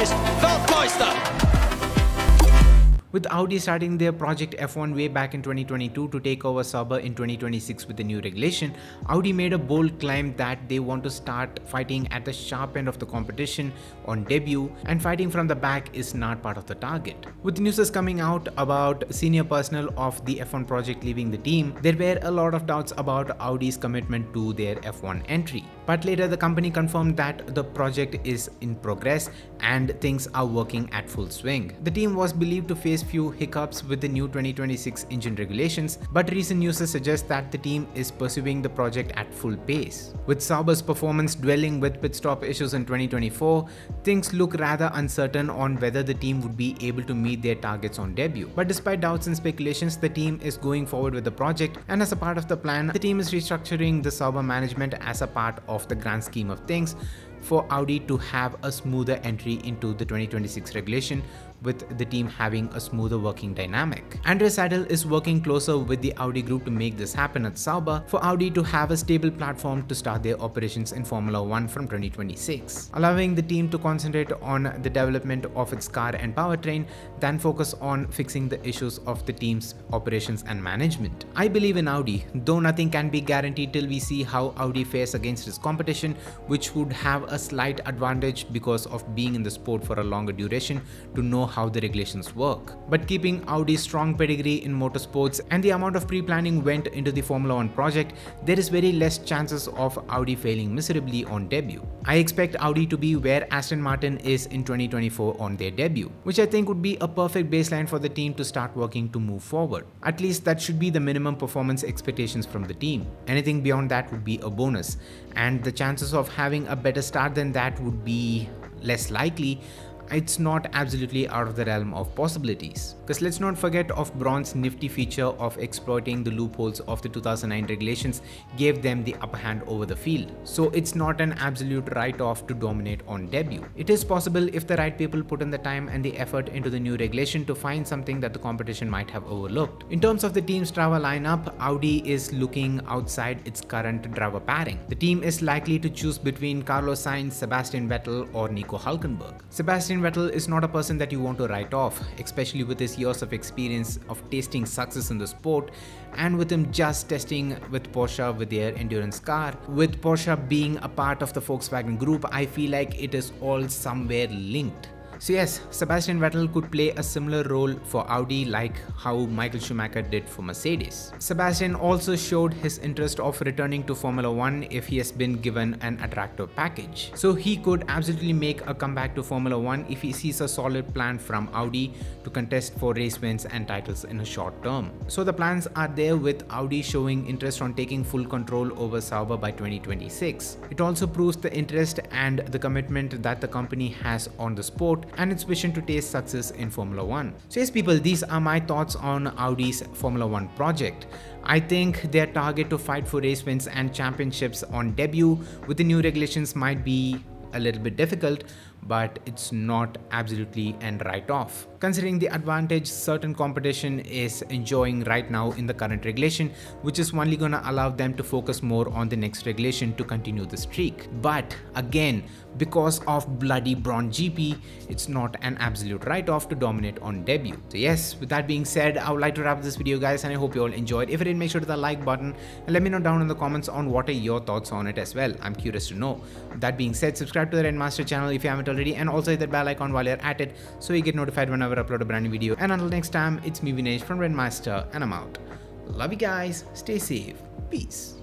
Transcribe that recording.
bist Weltmeister! With Audi starting their Project F1 way back in 2022 to take over Sauber in 2026 with the new regulation, Audi made a bold claim that they want to start fighting at the sharp end of the competition on debut and fighting from the back is not part of the target. With news coming out about senior personnel of the F1 project leaving the team, there were a lot of doubts about Audi's commitment to their F1 entry. But later the company confirmed that the project is in progress and things are working at full swing. The team was believed to face few hiccups with the new 2026 engine regulations, but recent news suggests that the team is pursuing the project at full pace. With Sauber's performance dwelling with pit stop issues in 2024, things look rather uncertain on whether the team would be able to meet their targets on debut. But despite doubts and speculations, the team is going forward with the project and as a part of the plan, the team is restructuring the Sauber management as a part of the grand scheme of things for Audi to have a smoother entry into the 2026 regulation with the team having a smoother working dynamic. Andreas Seidl is working closer with the Audi group to make this happen at Sauber for Audi to have a stable platform to start their operations in Formula 1 from 2026, allowing the team to concentrate on the development of its car and powertrain than focus on fixing the issues of the team's operations and management. I believe in Audi, though nothing can be guaranteed till we see how Audi fares against its competition, which would have a slight advantage because of being in the sport for a longer duration to know how the regulations work. But keeping Audi's strong pedigree in motorsports and the amount of pre-planning went into the Formula 1 project, there is very less chances of Audi failing miserably on debut. I expect Audi to be where Aston Martin is in 2024 on their debut, which I think would be a perfect baseline for the team to start working to move forward. At least that should be the minimum performance expectations from the team. Anything beyond that would be a bonus, and the chances of having a better start than that would be less likely it's not absolutely out of the realm of possibilities. Because let's not forget of Brawn's nifty feature of exploiting the loopholes of the 2009 regulations gave them the upper hand over the field. So it's not an absolute write-off to dominate on debut. It is possible if the right people put in the time and the effort into the new regulation to find something that the competition might have overlooked. In terms of the team's driver lineup, Audi is looking outside its current driver pairing. The team is likely to choose between Carlos Sainz, Sebastian Vettel or Nico Hulkenberg. Sebastian Vettel is not a person that you want to write off, especially with his years of experience of tasting success in the sport and with him just testing with Porsche with their endurance car. With Porsche being a part of the Volkswagen group, I feel like it is all somewhere linked. So yes, Sebastian Vettel could play a similar role for Audi like how Michael Schumacher did for Mercedes. Sebastian also showed his interest of returning to Formula 1 if he has been given an attractive package. So he could absolutely make a comeback to Formula 1 if he sees a solid plan from Audi to contest for race wins and titles in a short term. So the plans are there with Audi showing interest on taking full control over Sauber by 2026. It also proves the interest and the commitment that the company has on the sport and its vision to taste success in Formula 1. So yes people, these are my thoughts on Audi's Formula 1 project. I think their target to fight for race wins and championships on debut with the new regulations might be a little bit difficult, but it's not absolutely and right off. Considering the advantage certain competition is enjoying right now in the current regulation, which is only gonna allow them to focus more on the next regulation to continue the streak. But again, because of bloody Brawn GP, it's not an absolute write-off to dominate on debut. So yes, with that being said, I would like to wrap this video guys and I hope you all enjoyed. If you did, make sure to the like button and let me know down in the comments on what are your thoughts on it as well. I'm curious to know. That being said, subscribe to the Rennmeister channel if you haven't already and also hit that bell icon while you're at it so you get notified whenever I upload a brand new video. And until next time, it's me Vinesh from Rennmeister and I'm out. Love you guys, stay safe, peace.